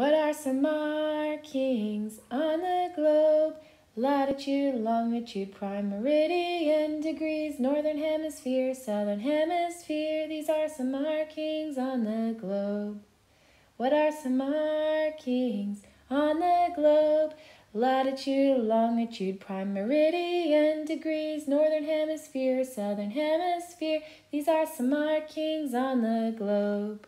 What are some markings on the globe? Latitude, longitude, prime meridian, degrees, northern hemisphere, southern hemisphere. These are some markings on the globe. What are some markings on the globe? Latitude, longitude, prime meridian, degrees, northern hemisphere, southern hemisphere. These are some markings on the globe.